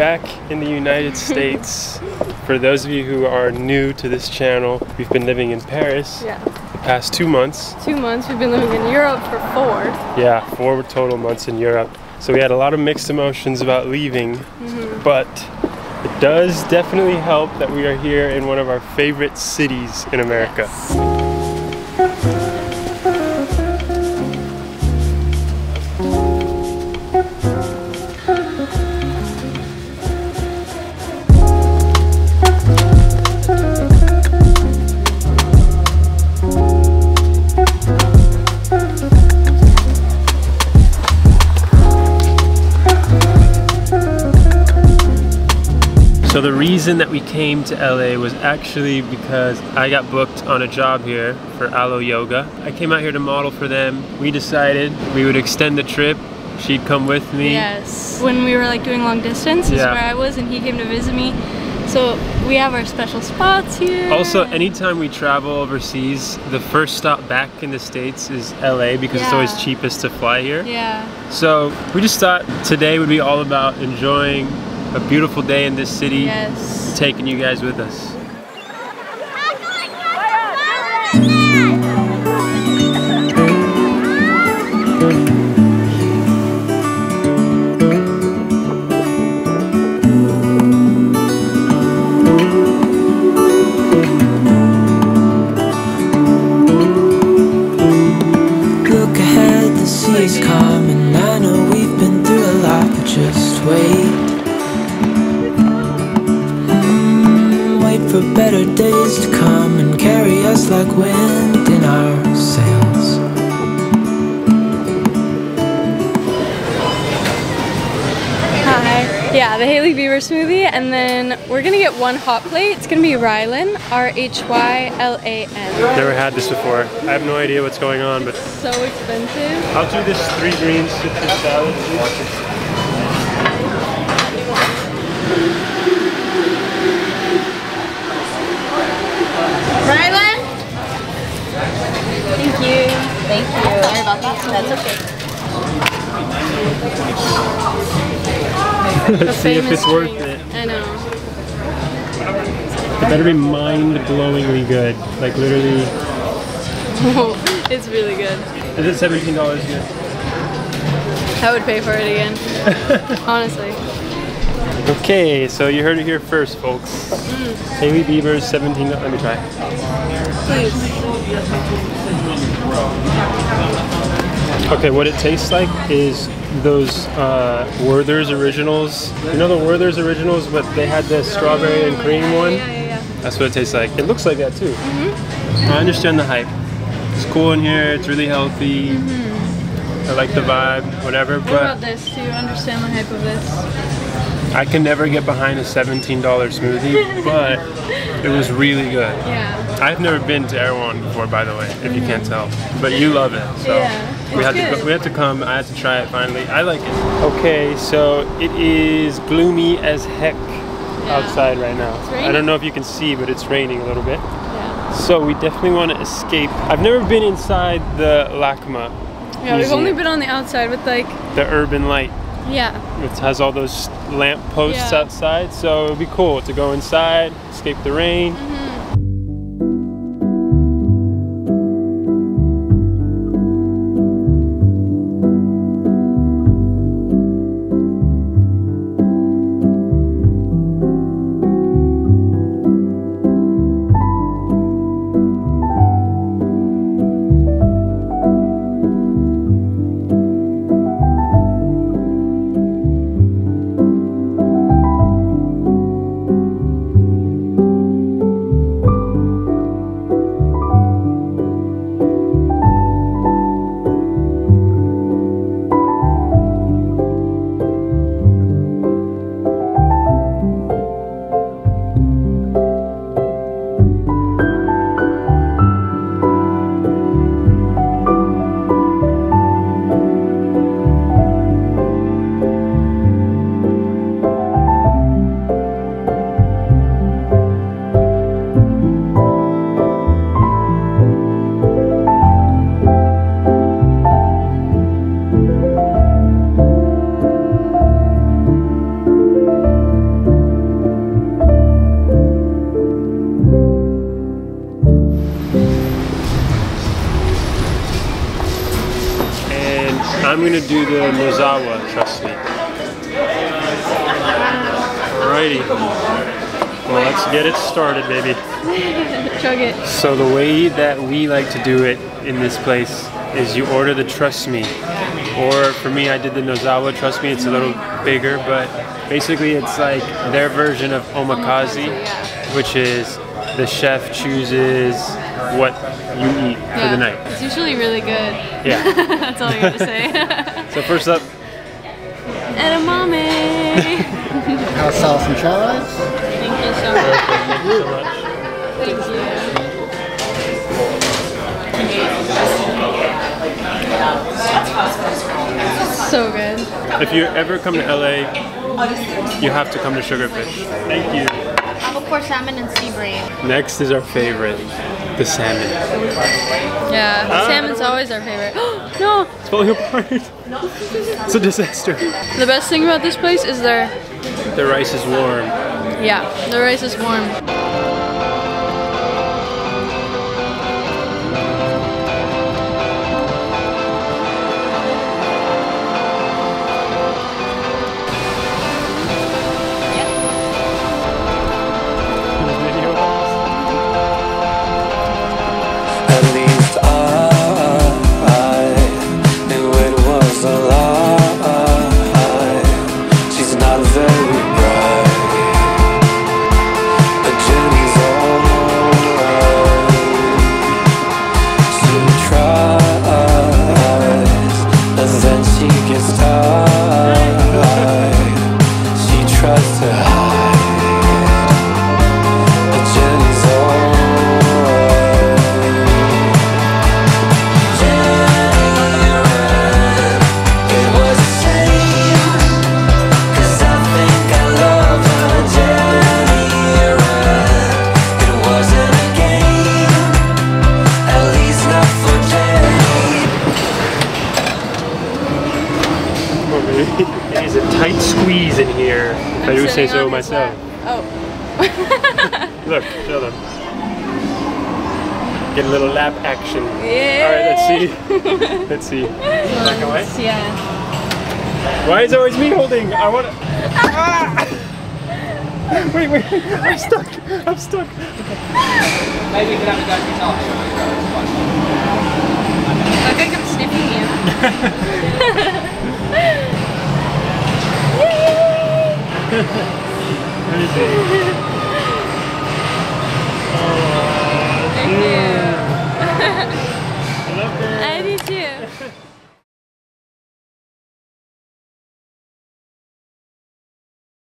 back in the United States. For those of you who are new to this channel, we've been living in Paris Yeah. the past two months. Two months. We've been living in Europe for four. Yeah, four total months in Europe. So we had a lot of mixed emotions about leaving, mm-hmm. but it does definitely help that we are here in one of our favorite cities in America. So the reason that we came to LA was actually because I got booked on a job here for Alo Yoga. I came out here to model for them. We decided we would extend the trip. She'd come with me. Yes. When we were like doing long distance is Yeah. where I was and he came to visit me. So we have our special spots here. Also, anytime we travel overseas, the first stop back in the States is LA because it's always cheapest to fly here. Yeah. So we just thought today would be all about enjoying a beautiful day in this city, Yes. taking you guys with us. For better days to come and carry us like wind in our sails. Hi. Yeah, the Hailey Bieber smoothie, and then we're gonna get one hot plate. It's gonna be Rhylan, R H Y L A N. Never had this before. I have no idea what's going on, but it's So expensive. I'll do this three greens citrus salad. please. Rhylan. Thank you. Thank you. Sorry about that. That's okay. Let's see if it's worth it. I know. It better be mind-blowingly good. Like literally, it's really good. is it seventeen dollars good? I would pay for it again. Honestly. Okay, so you heard it here first, folks. Mm. Hailey Bieber's seventeen. Let me try. Please. Okay, what it tastes like is those uh, Werther's Originals. You know the Werther's Originals, but they had the strawberry and cream one? Yeah, yeah, yeah. That's what it tastes like. It looks like that too. I understand the hype. It's cool in here, it's really healthy. I like the vibe, whatever, What about this? Do you understand the hype of this? I can never get behind a $17 smoothie, but it was really good. Yeah. I've never been to Erewhon before, by the way, if you can't tell. But you love it, so Yeah, we had to we had to come. I had to try it finally. I like it. Okay, so it is gloomy as heck outside right now. I raining. don't know if you can see, but it's raining a little bit. Yeah. So we definitely want to escape. I've never been inside the LACMA, Yeah, we've only been on the outside with like, the urban light. Yeah. It has all those lamp posts Yeah. outside, so it'd be cool to go inside, escape the rain. I'm do the Nozawa, trust me. Alrighty. Well, let's get it started, baby. Chug it. So the way that we like to do it in this place is you order the Trust Me. Or for me, I did the Nozawa Trust Me. It's a little bigger, but basically it's like their version of omakase, which is the chef chooses what you eat for the night. It's usually really good. Yeah. That's all I gotta say. So first up, Edamame. Hot sauce and chives. Thank you so much. thank you so much. Thank you. So good. If you ever come to LA, you have to come to Sugarfish. Thank you. Albacore salmon and sea bream. Next is our favorite, the salmon. Yeah, Ah. salmon's always our favorite. no, It's falling apart. it's a disaster. the best thing about this place is their, The rice is warm. yeah, the rice is warm. it is a tight squeeze in here, if I do say so myself. Oh. Look, show them. Get a little lap action. Yeah. All right, let's see. let's see. Black and white? Yeah. Why is it always me holding? I want to. Ah! Wait, wait, I'm stuck. I'm stuck. Look like I'm sniffing you. Let me see. Thank you. I love it. I do too.